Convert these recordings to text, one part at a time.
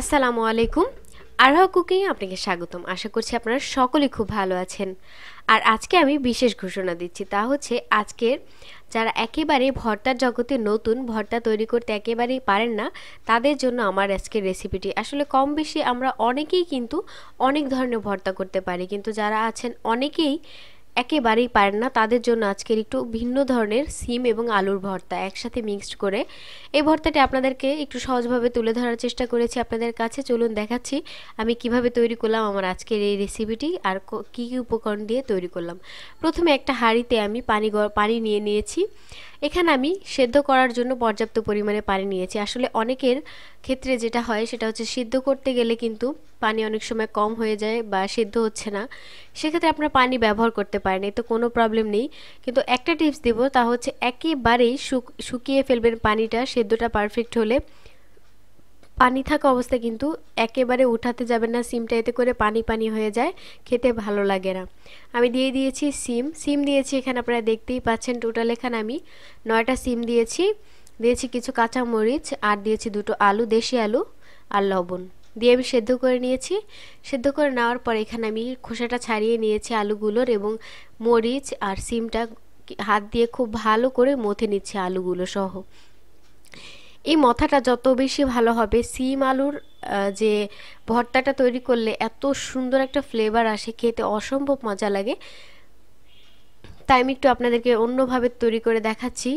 আসসালামু আলাইকুম। আরহা কুকিং আপনাকে স্বাগতম। আশা করছি আপনারা সকলেই খুব ভালো আছেন। আর আজকে আমি বিশেষ ঘোষণা দিচ্ছি, তা হচ্ছে আজকের যারা একেবারে ভর্তার জগতে নতুন, ভর্তা তৈরি করতে একেবারেই পারেন না, তাদের জন্য আমার আজকের রেসিপিটি। আসলে কম বেশি আমরা অনেকেই কিন্তু অনেক ধরনের ভর্তা করতে পারি, কিন্তু যারা আছেন অনেকেই একেবারেই পারেন না। তাদের জন্য আজকের একটু ভিন্ন ধরনের সিম এবং আলুর ভর্তা একসাথে মিক্সড করে। এই ভর্তাটি আপনাদেরকে একটু সহজভাবে তুলে ধরার চেষ্টা করেছি আপনাদের কাছে। চলুন দেখাচ্ছি আমি কীভাবে তৈরি করলাম আমার আজকের এই রেসিপিটি আর কী কী উপকরণ দিয়ে তৈরি করলাম। প্রথমে একটা হাঁড়িতে আমি পানি পানি নিয়ে নিয়েছি। এখানে আমি সেদ্ধ করার জন্য পর্যাপ্ত পরিমাণে পানি নিয়েছি। আসলে অনেকের ক্ষেত্রে যেটা হয়, সেটা হচ্ছে সিদ্ধ করতে গেলে কিন্তু পানি অনেক সময় কম হয়ে যায় বা সিদ্ধ হচ্ছে না। সেক্ষেত্রে আপনারা পানি ব্যবহার করতে পারেন, এতে কোনো প্রবলেম নেই। কিন্তু একটা টিপস দেব, তা হচ্ছে একেবারেই শুকিয়ে ফেলবেন পানিটা, সেদ্ধটা পারফেক্ট হলে। পানি থাকা অবস্থায় কিন্তু একেবারে উঠাতে যাবেন না, সিমটা এতে করে পানি পানি হয়ে যায়, খেতে ভালো লাগে না। আমি দিয়ে দিয়েছি সিম সিম দিয়েছি এখানে আপনারা দেখতেই পাচ্ছেন টোটাল এখানে আমি নয়টা সিম দিয়েছি। দিয়েছি কিছু কাঁচা মরিচ আর দিয়েছি দুটো আলু, দেশি আলু আর লবণ। দিয়ে আমি সেদ্ধ করে নিয়েছি। সেদ্ধ করে নেওয়ার পর এখানে আমি খোসাটা ছাড়িয়ে নিয়েছি আলুগুলোর এবং মরিচ আর সিমটা হাত দিয়ে খুব ভালো করে মথে নিচ্ছি আলুগুলো সহ। এই মথাটা যত বেশি ভালো হবে, সিম আলুর যে ভর্তাটা তৈরি করলে এত সুন্দর একটা ফ্লেভার আসে, খেতে অসম্ভব মজা লাগে। তাই আমি একটু আপনাদেরকে অন্যভাবে তৈরি করে দেখাচ্ছি,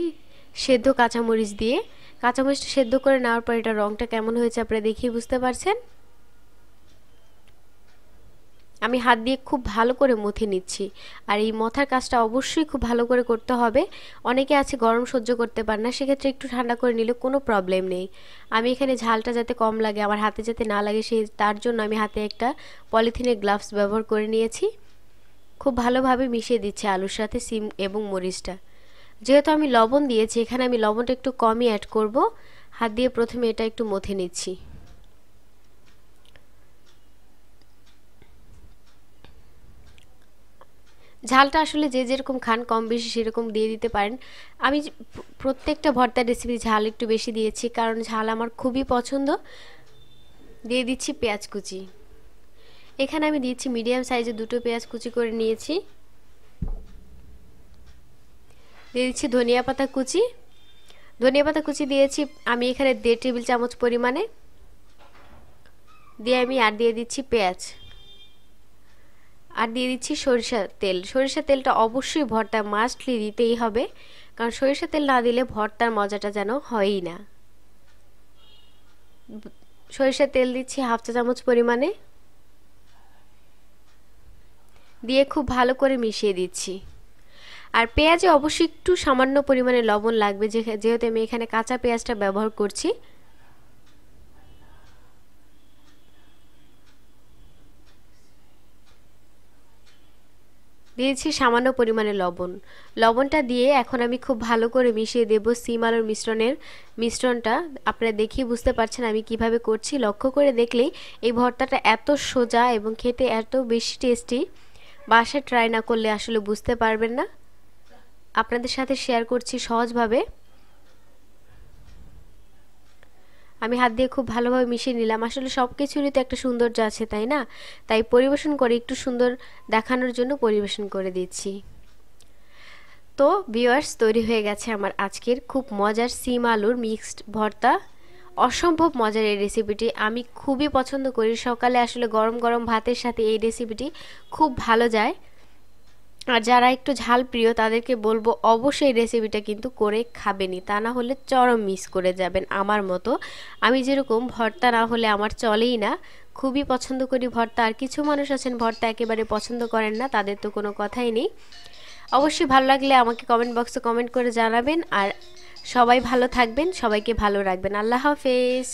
সেদ্ধ কাঁচামরিচ দিয়ে। কাঁচামরিচটা সেদ্ধ করে নেওয়ার পর এটা রঙটা কেমন হয়েছে আপনারা দেখিয়ে বুঝতে পারছেন। আমি হাত দিয়ে খুব ভালো করে মথে নিচ্ছি। আর এই মথার কাজটা অবশ্যই খুব ভালো করে করতে হবে। অনেকে আছে গরম সহ্য করতে পারে না, সেক্ষেত্রে একটু ঠান্ডা করে নিলে কোনো প্রবলেম নেই। আমি এখানে ঝালটা যাতে কম লাগে, আমার হাতে যাতে না লাগে, সেই, তার জন্য আমি হাতে একটা পলিথিনের গ্লাভস ব্যবহার করে নিয়েছি। খুব ভালোভাবে মিশিয়ে দিচ্ছে আলুর সাথে, সিম এবং মরিচটা। যেহেতু আমি লবণ দিয়েছি, এখানে আমি লবণটা একটু কমই অ্যাড করব। হাত দিয়ে প্রথমে এটা একটু মথে নিচ্ছি। ঝালটা আসলে যে যেরকম খান, কম বেশি সেরকম দিয়ে দিতে পারেন। আমি প্রত্যেকটা ভর্তার রেসিপি ঝাল একটু বেশি দিয়েছি, কারণ ঝাল আমার খুবই পছন্দ। দিয়ে দিচ্ছি পেঁয়াজ কুচি। এখানে আমি দিচ্ছি মিডিয়াম সাইজে দুটো পেঁয়াজ কুচি করে নিয়েছি। দিয়ে দিচ্ছি ধনিয়া পাতা কুচি। ধনিয়া পাতা কুচি দিয়েছি আমি এখানে দেড় টেবিল চামচ পরিমাণে। দিয়ে আমি আর দিয়ে দিচ্ছি পেঁয়াজ। আর দিয়ে দিচ্ছি সরিষার তেল। সরিষার তেলটা অবশ্যই ভর্তা মাস্টলি দিতেই হবে। কারণ সরিষার তেল না দিলে ভর্তার মজাটা যেন হয়ই না। সরিষার তেল দিচ্ছি হাফ চা চামচ পরিমাণে। দিয়ে খুব ভালো করে মিশিয়ে দিচ্ছি। আর পেঁয়াজে অবশ্যই একটু সামান্য পরিমাণে লবণ লাগবে যেহেতু আমি এখানে কাঁচা পেঁয়াজটা ব্যবহার করছি। দিয়েছি সামান্য পরিমাণে লবণ। লবণটা দিয়ে এখন আমি খুব ভালো করে মিশিয়ে দেব সিম আলুর মিশ্রণের মিশ্রণটা। আপনারা দেখি বুঝতে পারছেন আমি কীভাবে করছি। লক্ষ্য করে দেখলেই এই ভর্তাটা এত সোজা এবং খেতে এত বেশি টেস্টি, বাসায় ট্রাই না করলে আসলে বুঝতে পারবেন না। আপনাদের সাথে শেয়ার করছি সহজভাবে। আমি হাত দিয়ে খুব ভালোভাবে মিশিয়ে নিলাম। আসলে সব কিছুরই তো একটা সৌন্দর্য আছে, তাই না? তাই পরিবেশন করে একটু সুন্দর দেখানোর জন্য পরিবেশন করে দিচ্ছি। তো ভিওয়ার্স তৈরি হয়ে গেছে আমার আজকের খুব মজার সিম আলুর মিক্সড ভর্তা। অসম্ভব মজার এই রেসিপিটি আমি খুবই পছন্দ করি। সকালে আসলে গরম গরম ভাতের সাথে এই রেসিপিটি খুব ভালো যায়। আর যারা একটু ঝাল প্রিয়, তাদেরকে বলব অবশ্যই রেসিপিটা কিন্তু করে খাবেনি তা না হলে চরম মিস করে যাবেন আমার মতো। আমি যেরকম, ভর্তা না হলে আমার চলেই না। খুবই পছন্দ করি ভর্তা। আর কিছু মানুষ আছেন, ভর্তা একেবারে পছন্দ করেন না, তাদের তো কোনো কথাই নেই। অবশ্যই ভালো লাগলে আমাকে কমেন্ট বক্সে কমেন্ট করে জানাবেন। আর সবাই ভালো থাকবেন, সবাইকে ভালো রাখবেন। আল্লাহ হাফেজ।